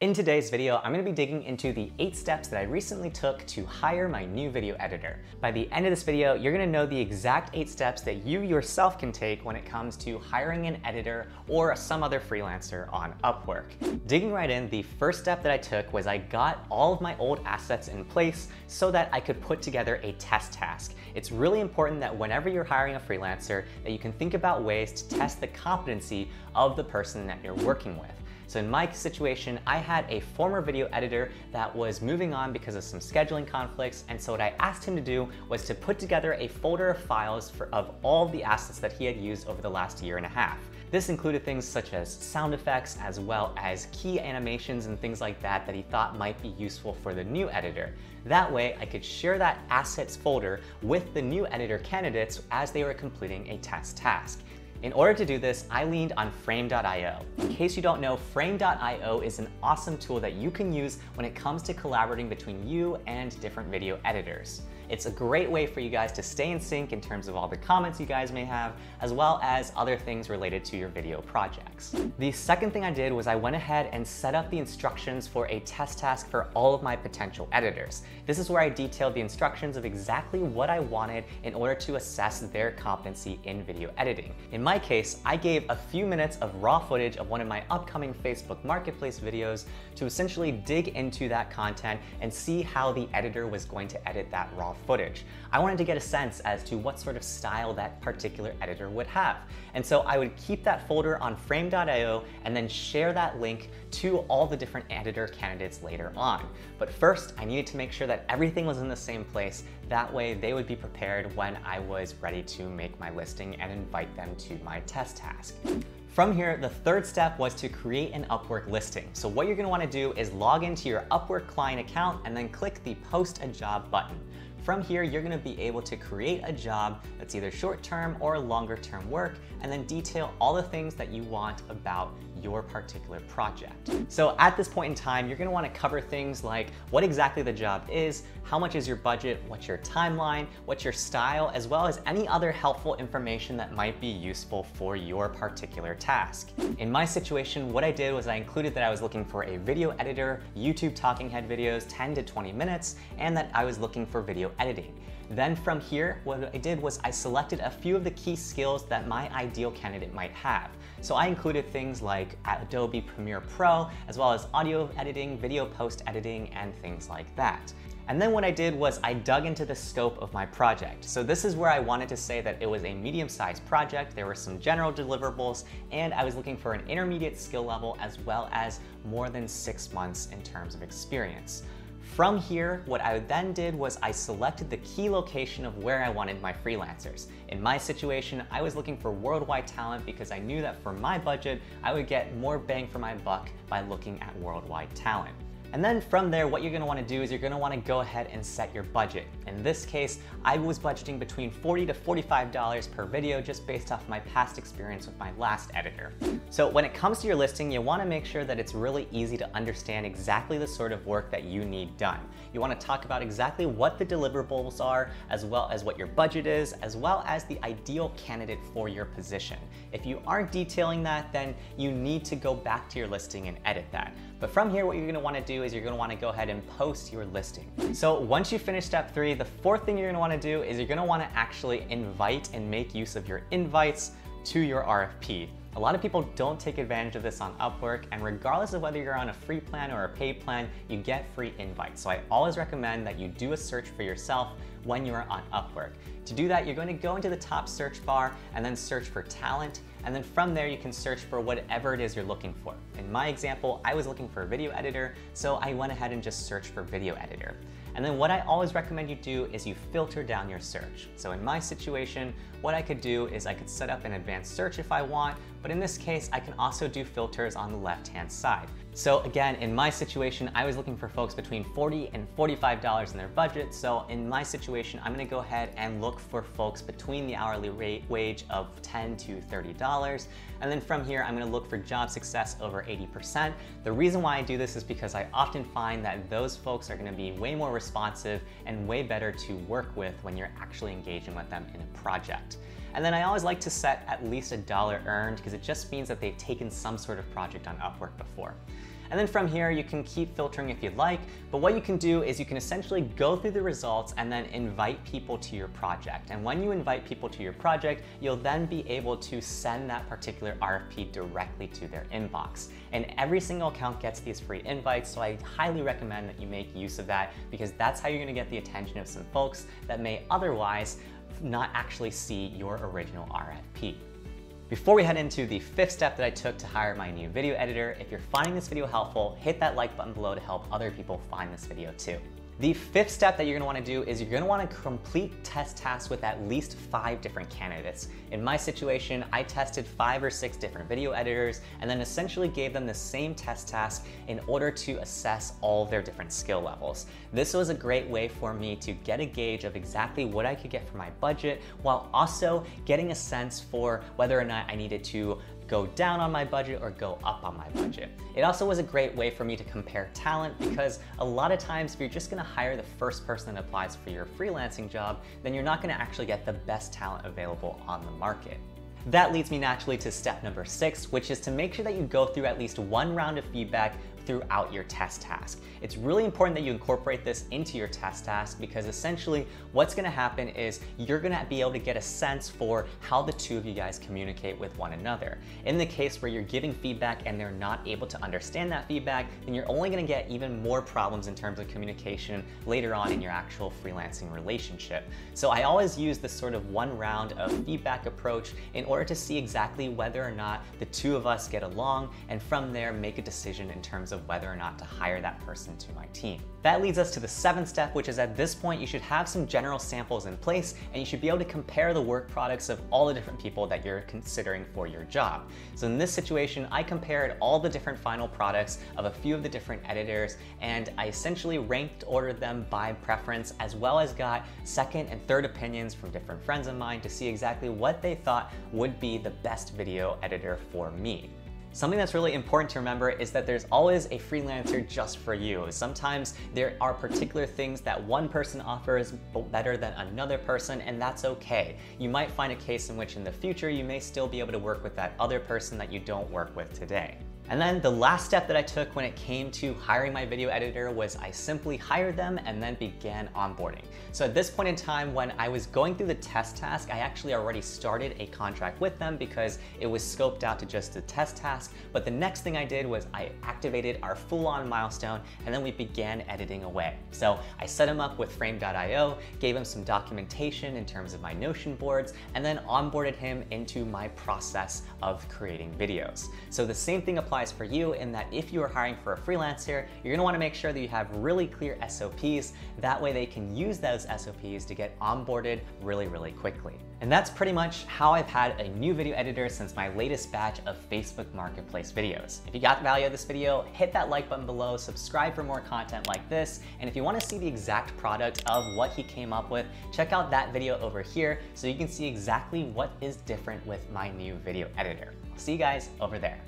In today's video, I'm gonna be digging into the eight steps that I recently took to hire my new video editor. By the end of this video, you're gonna know the exact eight steps that you yourself can take when it comes to hiring an editor or some other freelancer on Upwork. Digging right in, the first step that I took was I got all of my old assets in place so that I could put together a test task. It's really important that whenever you're hiring a freelancer, that you can think about ways to test the competency of the person that you're working with. So in my situation, I had a former video editor that was moving on because of some scheduling conflicts. And so what I asked him to do was to put together a folder of files for, of all the assets that he had used over the last year and a half. This included things such as sound effects as well as key animations and things like that that he thought might be useful for the new editor. That way I could share that assets folder with the new editor candidates as they were completing a test task. In order to do this, I leaned on Frame.io. In case you don't know, Frame.io is an awesome tool that you can use when it comes to collaborating between you and different video editors. It's a great way for you guys to stay in sync in terms of all the comments you guys may have, as well as other things related to your video projects. The second thing I did was I went ahead and set up the instructions for a test task for all of my potential editors. This is where I detailed the instructions of exactly what I wanted in order to assess their competency in video editing. In my case, I gave a few minutes of raw footage of one of my upcoming Facebook Marketplace videos to essentially dig into that content and see how the editor was going to edit that raw footage. I wanted to get a sense as to what sort of style that particular editor would have. And so I would keep that folder on frame.io and then share that link to all the different editor candidates later on. But first, I needed to make sure that everything was in the same place. That way they would be prepared when I was ready to make my listing and invite them to my test task. From here, the third step was to create an Upwork listing. So what you're gonna wanna do is log into your Upwork client account and then click the Post a Job button. From here, you're gonna be able to create a job that's either short-term or longer-term work, and then detail all the things that you want about your particular project. So at this point in time, you're gonna wanna cover things like what exactly the job is, how much is your budget, what's your timeline, what's your style, as well as any other helpful information that might be useful for your particular task. In my situation, what I did was I included that I was looking for a video editor, YouTube talking head videos, 10 to 20 minutes, and that I was looking for video editing. Then from here, what I did was I selected a few of the key skills that my ideal candidate might have. So I included things like Adobe Premiere Pro, as well as audio editing, video post editing, and things like that. And then what I did was I dug into the scope of my project. So this is where I wanted to say that it was a medium-sized project, there were some general deliverables, and I was looking for an intermediate skill level as well as more than six months in terms of experience. From here, what I then did was I selected the key location of where I wanted my freelancers. In my situation, I was looking for worldwide talent because I knew that for my budget, I would get more bang for my buck by looking at worldwide talent. And then from there, what you're gonna wanna do is you're gonna wanna go ahead and set your budget. In this case, I was budgeting between 40 to $45 per video just based off my past experience with my last editor. So when it comes to your listing, you wanna make sure that it's really easy to understand exactly the sort of work that you need done. You wanna talk about exactly what the deliverables are, as well as what your budget is, as well as the ideal candidate for your position. If you aren't detailing that, then you need to go back to your listing and edit that. But from here, what you're gonna wanna do is you're gonna wanna go ahead and post your listing. So once you finish step three, the fourth thing you're gonna wanna do is you're gonna wanna actually invite and make use of your invites to your RFP. A lot of people don't take advantage of this on Upwork, and regardless of whether you're on a free plan or a paid plan, you get free invites. So I always recommend that you do a search for yourself when you are on Upwork. To do that, you're going to go into the top search bar and then search for talent, and then from there you can search for whatever it is you're looking for. In my example, I was looking for a video editor, so I went ahead and just searched for video editor. And then what I always recommend you do is you filter down your search. So in my situation, what I could do is I could set up an advanced search if I want, but in this case, I can also do filters on the left-hand side. So again, in my situation, I was looking for folks between 40 and $45 in their budget. So in my situation, I'm gonna go ahead and look for folks between the hourly rate wage of 10 to $30. And then from here, I'm gonna look for job success over 80%. The reason why I do this is because I often find that those folks are gonna be way more responsive and way better to work with when you're actually engaging with them in a project. And then I always like to set at least a dollar earned because it just means that they've taken some sort of project on Upwork before. And then from here, you can keep filtering if you'd like, but what you can do is you can essentially go through the results and then invite people to your project. And when you invite people to your project, you'll then be able to send that particular RFP directly to their inbox. And every single account gets these free invites, so I highly recommend that you make use of that because that's how you're gonna get the attention of some folks that may otherwise not actually see your original RFP. Before we head into the fifth step that I took to hire my new video editor, if you're finding this video helpful, hit that like button below to help other people find this video too. The fifth step that you're gonna wanna do is you're gonna wanna complete test tasks with at least five different candidates. In my situation, I tested five or six different video editors and then essentially gave them the same test task in order to assess all their different skill levels. This was a great way for me to get a gauge of exactly what I could get for my budget while also getting a sense for whether or not I needed to go down on my budget or go up on my budget. It also was a great way for me to compare talent because a lot of times if you're just gonna hire the first person that applies for your freelancing job, then you're not gonna actually get the best talent available on the market. That leads me naturally to step number six, which is to make sure that you go through at least one round of feedback throughout your test task. It's really important that you incorporate this into your test task because essentially what's gonna happen is you're gonna be able to get a sense for how the two of you guys communicate with one another. In the case where you're giving feedback and they're not able to understand that feedback, then you're only gonna get even more problems in terms of communication later on in your actual freelancing relationship. So I always use this sort of one round of feedback approach in order to see exactly whether or not the two of us get along and from there make a decision in terms of whether or not to hire that person to my team. That leads us to the seventh step, which is at this point, you should have some general samples in place and you should be able to compare the work products of all the different people that you're considering for your job. So in this situation, I compared all the different final products of a few of the different editors and I essentially ranked ordered them by preference as well as got second and third opinions from different friends of mine to see exactly what they thought would be the best video editor for me. Something that's really important to remember is that there's always a freelancer just for you. Sometimes there are particular things that one person offers better than another person, and that's okay. You might find a case in which in the future you may still be able to work with that other person that you don't work with today. And then the last step that I took when it came to hiring my video editor was I simply hired them and then began onboarding. So at this point in time, when I was going through the test task, I actually already started a contract with them because it was scoped out to just a test task. But the next thing I did was I activated our full-on milestone and then we began editing away. So I set him up with frame.io, gave him some documentation in terms of my Notion boards, and then onboarded him into my process of creating videos. So the same thing applies applies for you in that if you are hiring for a freelancer, you're gonna wanna make sure that you have really clear SOPs. That way they can use those SOPs to get onboarded really, really quickly. And that's pretty much how I've had a new video editor since my latest batch of Facebook Marketplace videos. If you got value of this video, hit that like button below, subscribe for more content like this, and if you wanna see the exact product of what he came up with, check out that video over here so you can see exactly what is different with my new video editor. See you guys over there.